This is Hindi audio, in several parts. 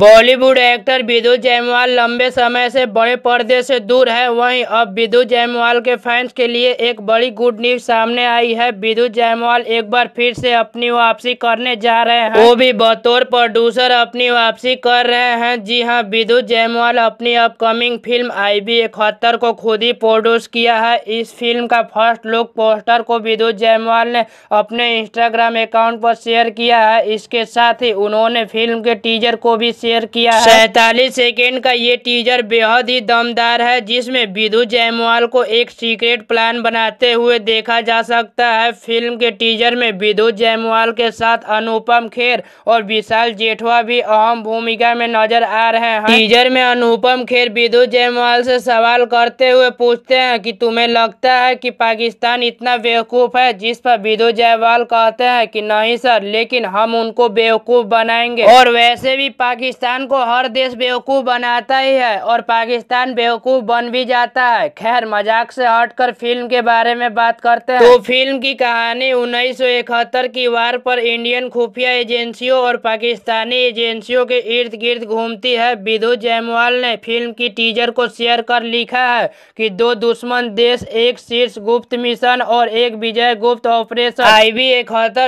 बॉलीवुड एक्टर विदु जयमाल लंबे समय से बड़े पर्दे से दूर है। वहीं अब विदु जयमाल के फैंस के लिए एक बड़ी गुड न्यूज़ सामने आई है। विदु जयमाल एक बार फिर से अपनी वापसी करने जा रहे हैं। वो भी बतौर प्रोड्यूसर अपनी वापसी कर रहे हैं। जी हाँ विदु जयमाल अपनी अपकमिंग फ़िल्म आई बी इकहत्तर को खुद ही प्रोड्यूस किया है। इस फ़िल्म का फ़र्स्ट लुक पोस्टर को विदु जयमाल ने अपने इंस्टाग्राम अकाउंट पर शेयर किया है। इसके साथ ही उन्होंने फ़िल्म के टीजर को भी शेयर किया है। सैतालीस सेकेंड का ये टीजर बेहद ही दमदार है, जिसमें विदु जयमाल को एक सीक्रेट प्लान बनाते हुए देखा जा सकता है। फ़िल्म के टीजर में विदु जयमाल के साथ अनुपम खेर और विशाल जेठवा भी अहम भूमिका में नज़र आ रहे हैं। टीजर में अनुपम खेर विदु जयमाल से सवाल करते हुए पूछते हैं कि तुम्हें लगता है कि पाकिस्तान इतना बेवकूफ़ है, जिस पर विदु जयवाल कहते हैं कि नहीं सर, लेकिन हम उनको बेवकूफ़ बनाएँगे। और वैसे भी पाकिस्तान पाकिस्तान को हर देश बेवकूफ़ बनाता ही है और पाकिस्तान बेवकूफ़ बन भी जाता है। खैर मज़ाक से हटकर फ़िल्म के बारे में बात करते हैं। तो फ़िल्म की कहानी उन्नीस सौ इकहत्तर की वार पर इंडियन खुफिया एजेंसियों और पाकिस्तानी एजेंसियों के इर्द गिर्द घूमती है। विदु जयमवाल ने फ़िल्म की टीजर को शेयर कर लिखा है कि दो दुश्मन देश एक शीर्ष गुप्त मिशन और एक विजय गुप्त ऑपरेशन। आई बी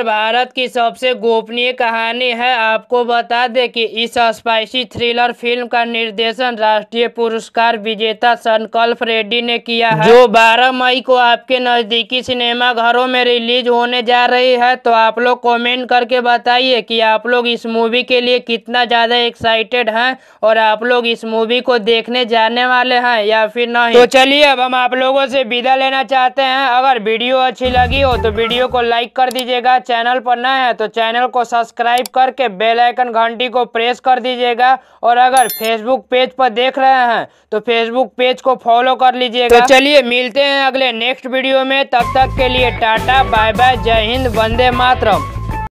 भारत की सबसे गोपनीय कहानी है। आपको बता दे कि इस स्पाइसी थ्रिलर फ़िल्म का निर्देशन राष्ट्रीय पुरस्कार विजेता संकल्प रेड्डी ने किया है। जो 12 मई को आपके नजदीकी सिनेमा घरों में रिलीज़ होने जा रही है तो आप लोग कमेंट करके बताइए कि आप लोग इस मूवी के लिए कितना ज़्यादा एक्साइटेड हैं और आप लोग इस मूवी को देखने जाने वाले हैं या फिर नहीं। तो चलिए अब हम आप लोगों से विदा लेना चाहते हैं। अगर वीडियो अच्छी लगी हो तो वीडियो को लाइक कर दीजिएगा। चैनल पर नए हैं तो चैनल को सब्सक्राइब करके बेल आइकन घंटी को प्रेस कर दीजिएगा और अगर फेसबुक पेज पर देख रहे हैं तो फेसबुक पेज को फॉलो कर लीजिएगा। तो चलिए मिलते हैं अगले नेक्स्ट वीडियो में। तब तक के लिए टाटा बाय बाय जय हिंद, वंदे मातरम।